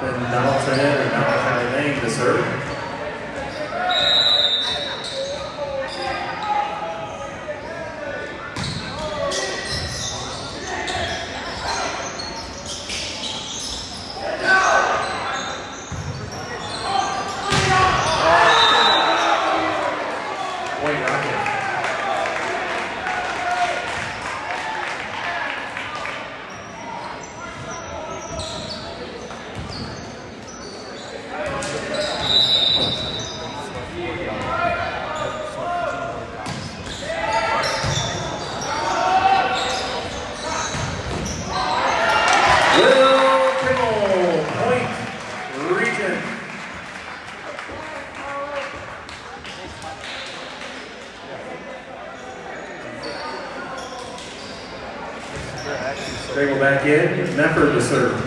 than Donald Tran or name to deserve. an effort to sort of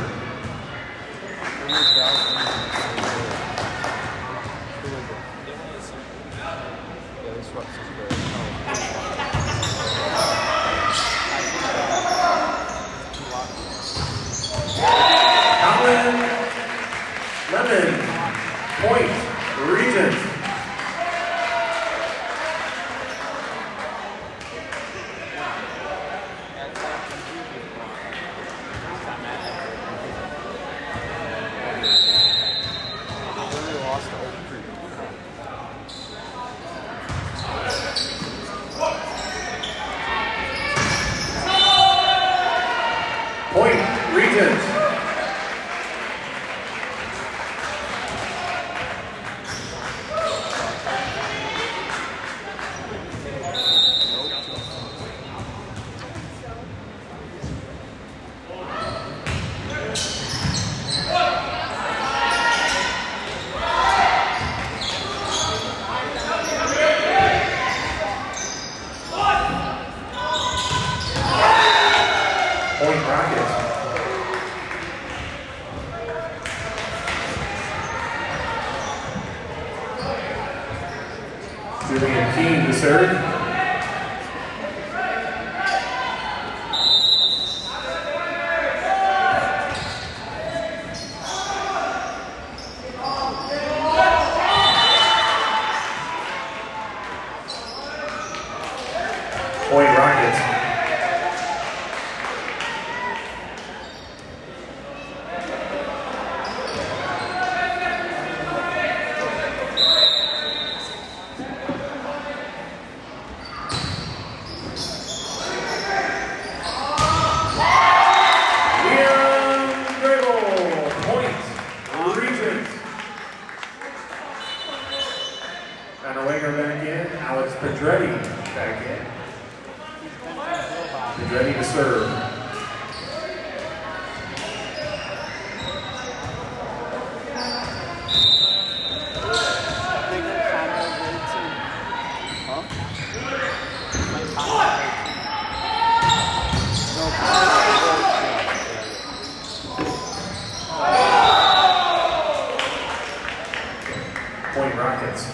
Point Rockets.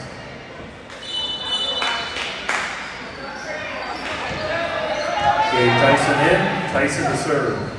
Tyson in, Tyson to serve.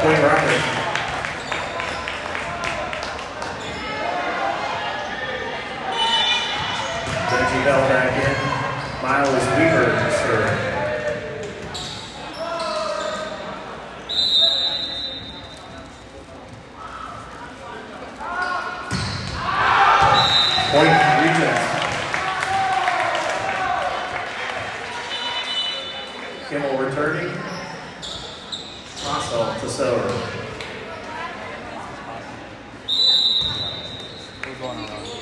Queen Rockets. 좋아 합.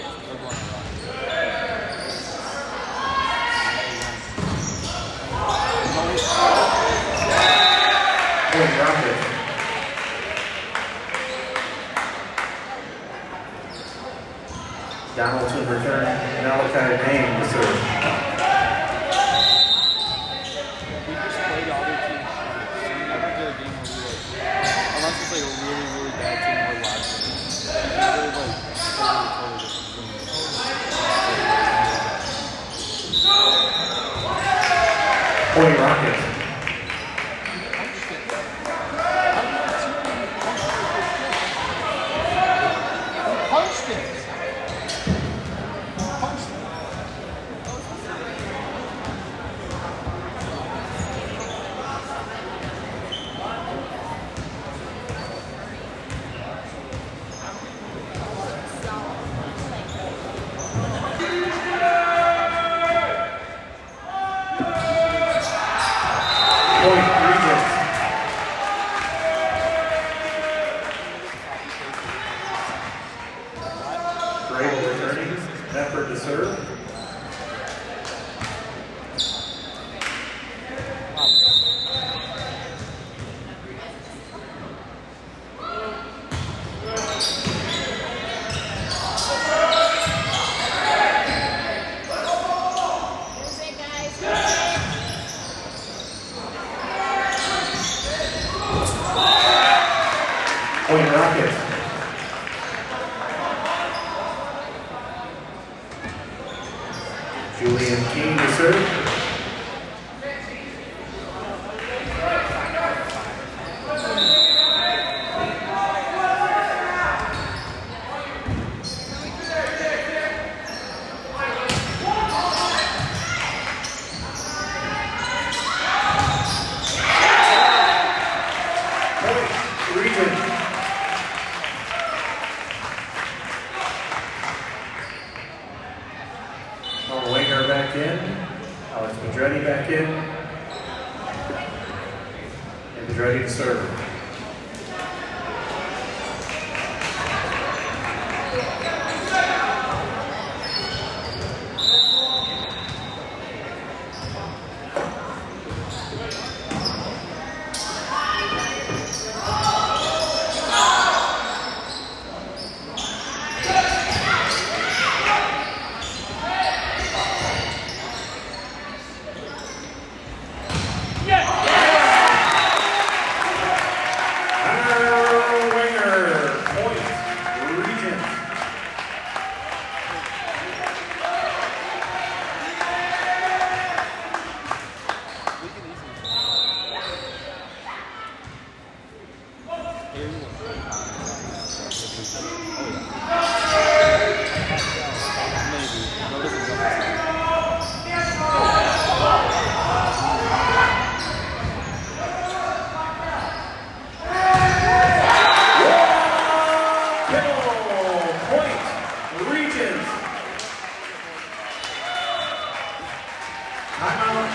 Timeout,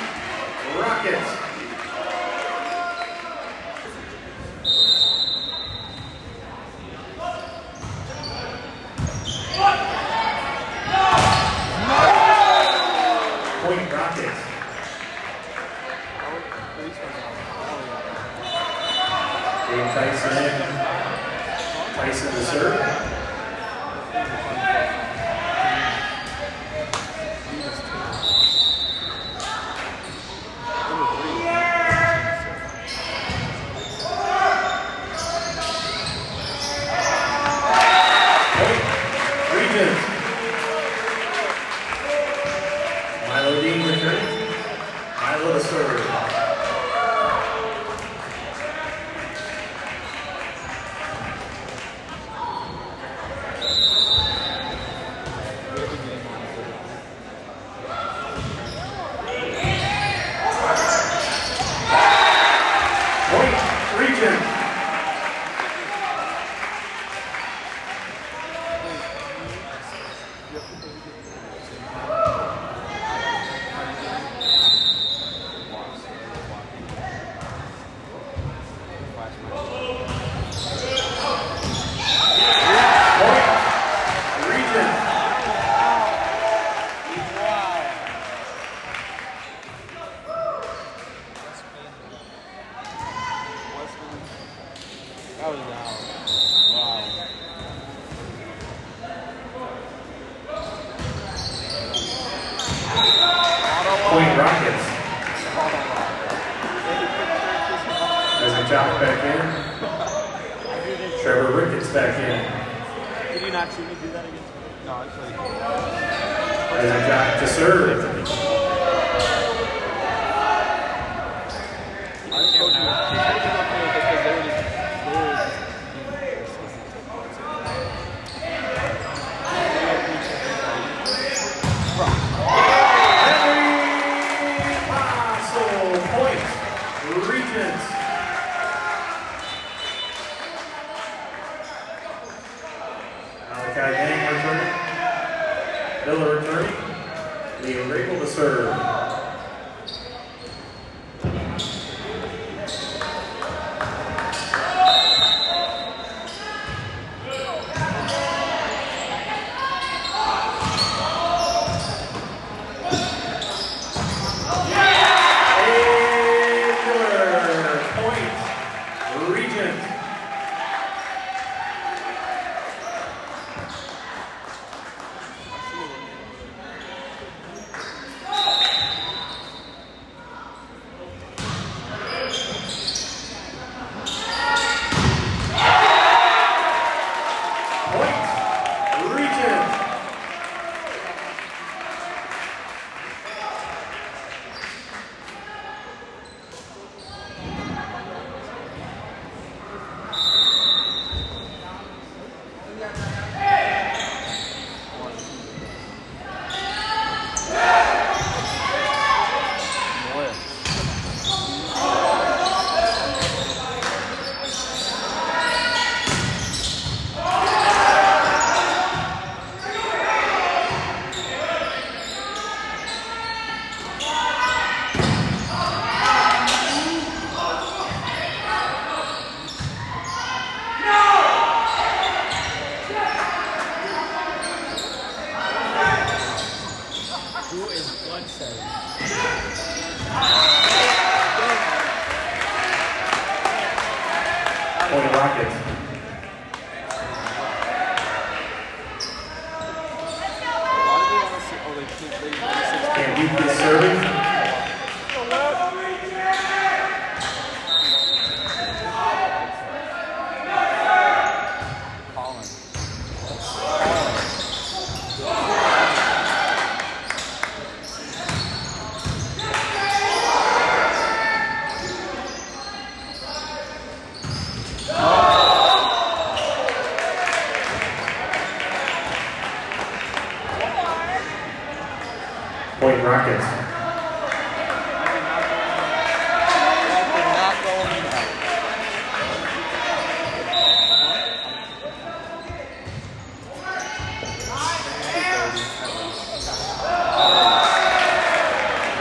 Rockets.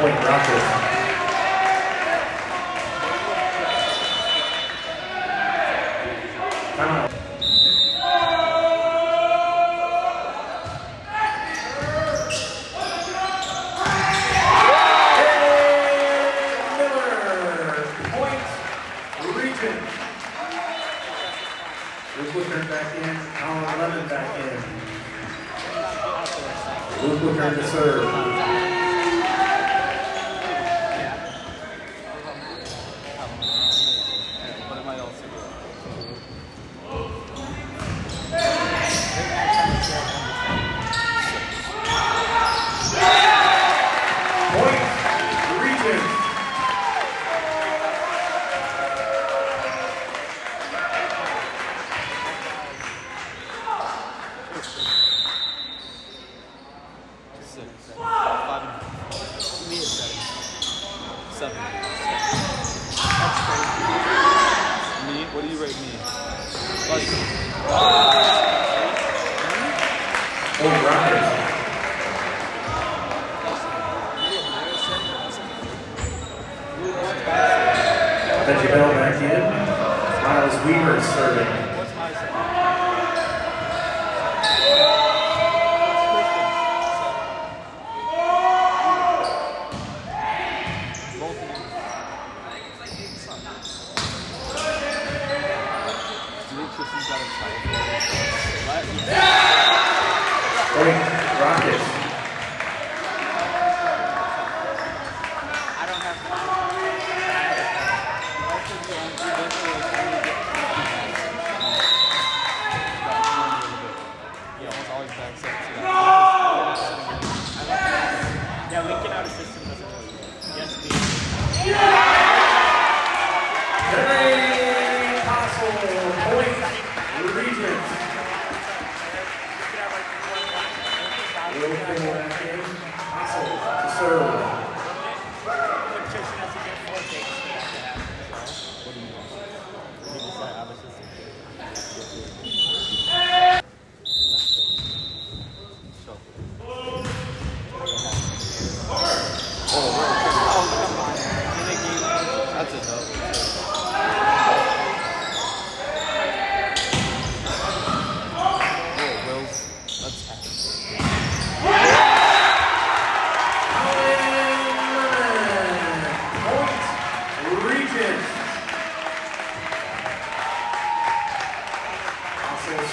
Point Rockets. Obrigado.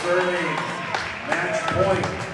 Serving match point.